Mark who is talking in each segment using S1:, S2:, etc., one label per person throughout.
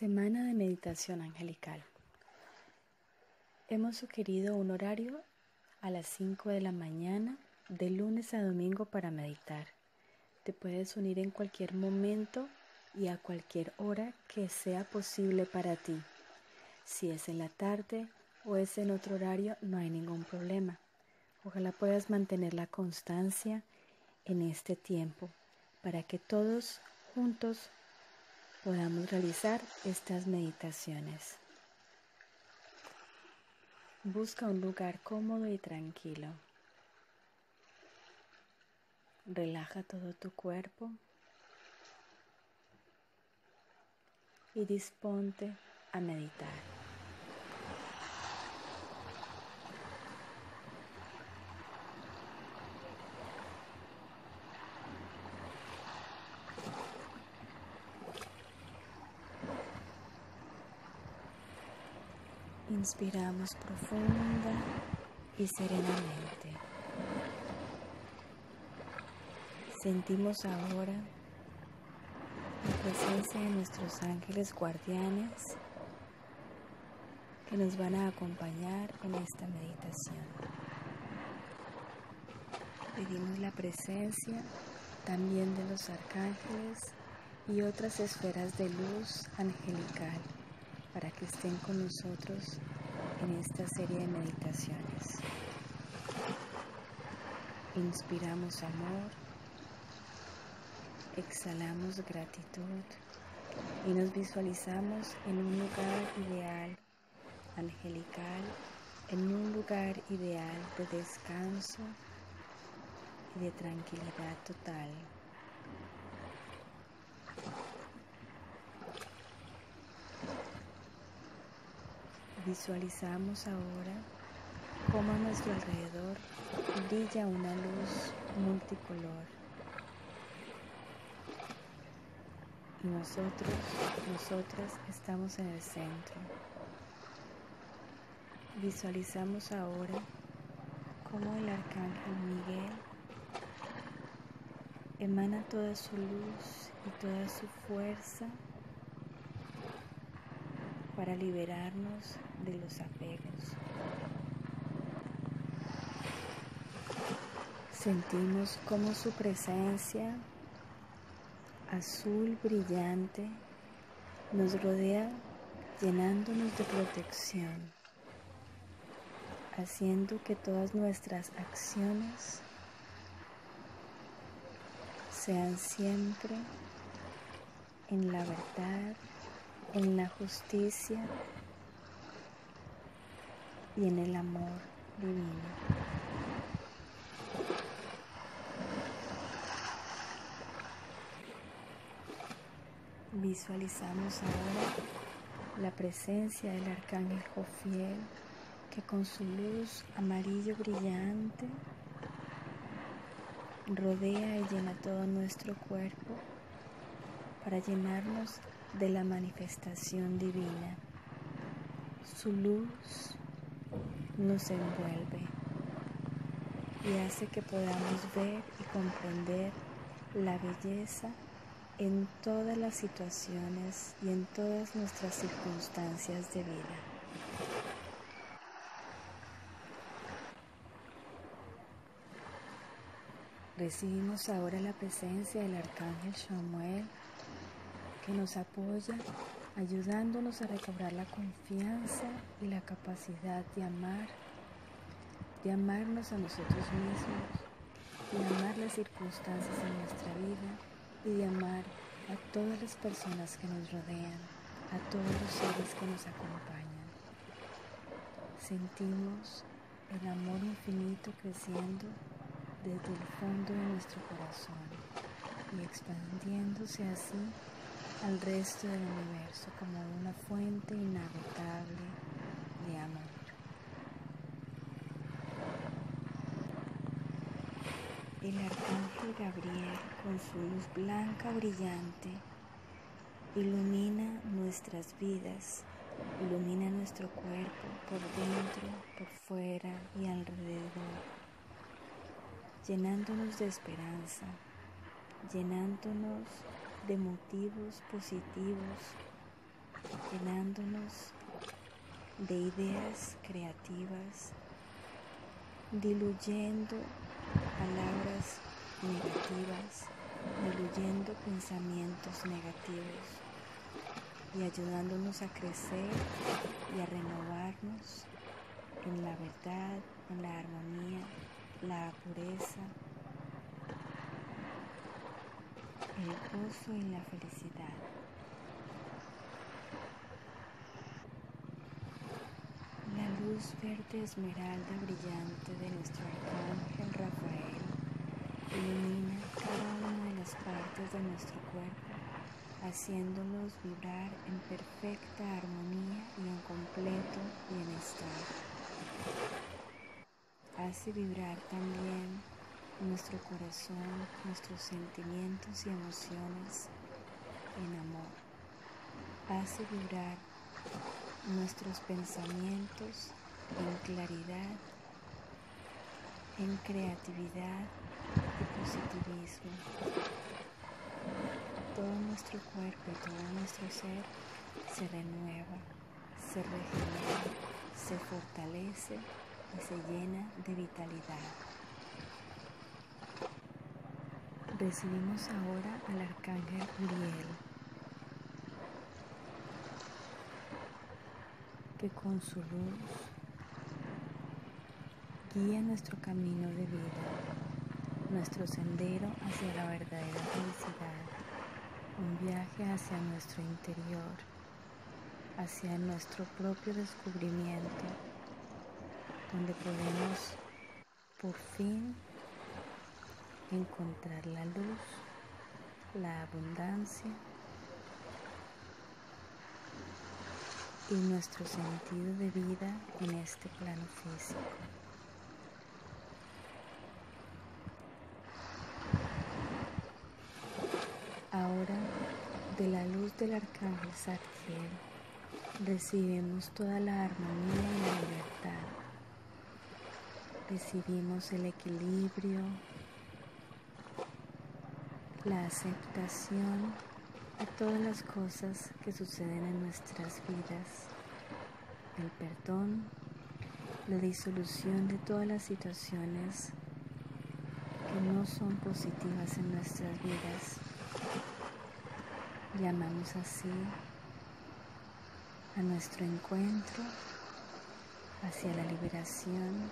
S1: Semana de Meditación Angelical. Hemos sugerido un horario a las 5 de la mañana de lunes a domingo para meditar. Te puedes unir en cualquier momento y a cualquier hora que sea posible para ti. Si es en la tarde o es en otro horario, no hay ningún problema. Ojalá puedas mantener la constancia en este tiempo para que todos juntos podamos realizar estas meditaciones. Busca un lugar cómodo y tranquilo. Relaja todo tu cuerpo y disponte a meditar. Inspiramos profunda y serenamente. Sentimos ahora la presencia de nuestros ángeles guardianes que nos van a acompañar en esta meditación. Pedimos la presencia también de los arcángeles y otras esferas de luz angelical para que estén con nosotros en esta serie de meditaciones. Inspiramos amor, exhalamos gratitud y nos visualizamos en un lugar ideal, angelical, en un lugar ideal de descanso y de tranquilidad total. Visualizamos ahora cómo a nuestro alrededor brilla una luz multicolor. Y nosotros, nosotras estamos en el centro. Visualizamos ahora cómo el arcángel Miguel emana toda su luz y toda su fuerza para liberarnos de los apegos. Sentimos como su presencia azul brillante nos rodea llenándonos de protección, haciendo que todas nuestras acciones sean siempre en la verdad en la justicia y en el amor divino. Visualizamos ahora la presencia del arcángel Jofiel que con su luz amarillo brillante rodea y llena todo nuestro cuerpo para llenarnos de la manifestación divina. Su luz nos envuelve y hace que podamos ver y comprender la belleza en todas las situaciones y en todas nuestras circunstancias de vida. Recibimos ahora la presencia del Arcángel Samuel que nos apoya ayudándonos a recobrar la confianza y la capacidad de amar, de amarnos a nosotros mismos, de amar las circunstancias en nuestra vida y de amar a todas las personas que nos rodean, a todos los seres que nos acompañan. Sentimos el amor infinito creciendo desde el fondo de nuestro corazón y expandiéndose así al resto del universo como una fuente inagotable de amor. El arcángel Gabriel con su luz blanca brillante ilumina nuestras vidas, ilumina nuestro cuerpo por dentro, por fuera y alrededor, llenándonos de esperanza, llenándonos de motivos positivos llenándonos de ideas creativas, diluyendo palabras negativas, diluyendo pensamientos negativos y ayudándonos a crecer y a renovarnos en la verdad, en la armonía, la pureza, el gozo y la felicidad. La luz verde esmeralda brillante de nuestro arcángel Rafael ilumina cada una de las partes de nuestro cuerpo, haciéndolos vibrar en perfecta armonía y en completo bienestar. Hace vibrar también nuestro corazón, nuestros sentimientos y emociones en amor. Hace vibrar nuestros pensamientos en claridad, en creatividad y positivismo. Todo nuestro cuerpo y todo nuestro ser se renueva, se regenera, se fortalece y se llena de vitalidad. Recibimos ahora al arcángel Uriel, que con su luz guía nuestro camino de vida, nuestro sendero hacia la verdadera felicidad, un viaje hacia nuestro interior, hacia nuestro propio descubrimiento, donde podemos por fin encontrar la luz, la abundancia y nuestro sentido de vida en este plano físico. Ahora, de la luz del arcángel Zadkiel, recibimos toda la armonía y la libertad. Recibimos el equilibrio, la aceptación a todas las cosas que suceden en nuestras vidas, el perdón, la disolución de todas las situaciones que no son positivas en nuestras vidas. Llamamos así a nuestro encuentro hacia la liberación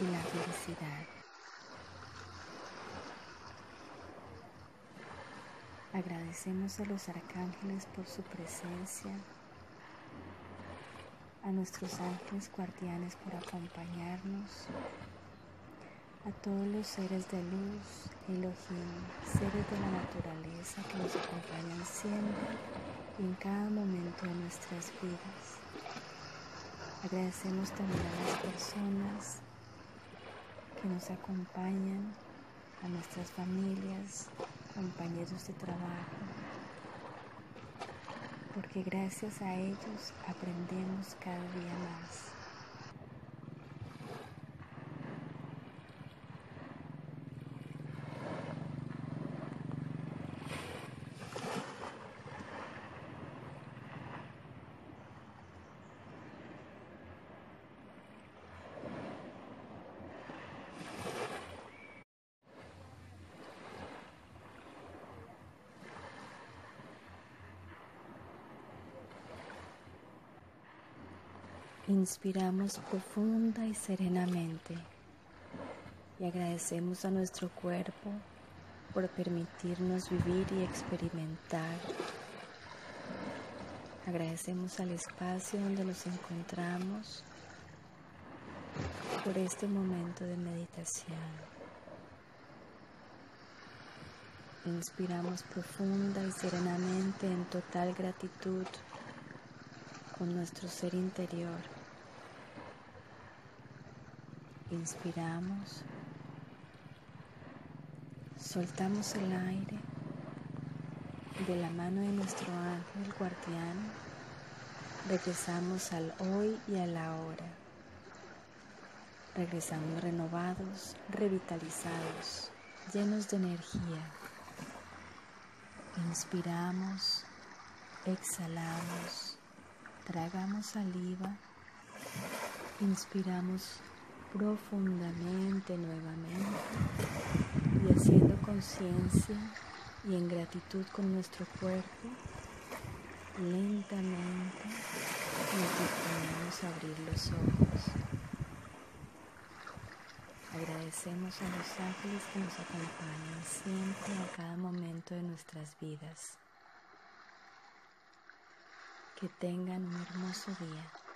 S1: y la felicidad. Agradecemos a los arcángeles por su presencia, a nuestros ángeles guardianes por acompañarnos, a todos los seres de luz, Elohim, seres de la naturaleza que nos acompañan siempre y en cada momento de nuestras vidas. Agradecemos también a las personas que nos acompañan, a nuestras familias, compañeros de trabajo, porque gracias a ellos aprendemos cada día más. Inspiramos profunda y serenamente y agradecemos a nuestro cuerpo por permitirnos vivir y experimentar. Agradecemos al espacio donde nos encontramos por este momento de meditación. Inspiramos profunda y serenamente en total gratitud con nuestro ser interior. Inspiramos, soltamos el aire de la mano de nuestro ángel guardián, regresamos al hoy y a la hora. Regresamos renovados, revitalizados, llenos de energía. Inspiramos, exhalamos Tragamos saliva, inspiramos profundamente nuevamente y haciendo conciencia y en gratitud con nuestro cuerpo, lentamente nos disponemos a abrir los ojos. Agradecemos a los ángeles que nos acompañan siempre a cada momento de nuestras vidas. Que tengan un hermoso día.